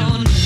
on.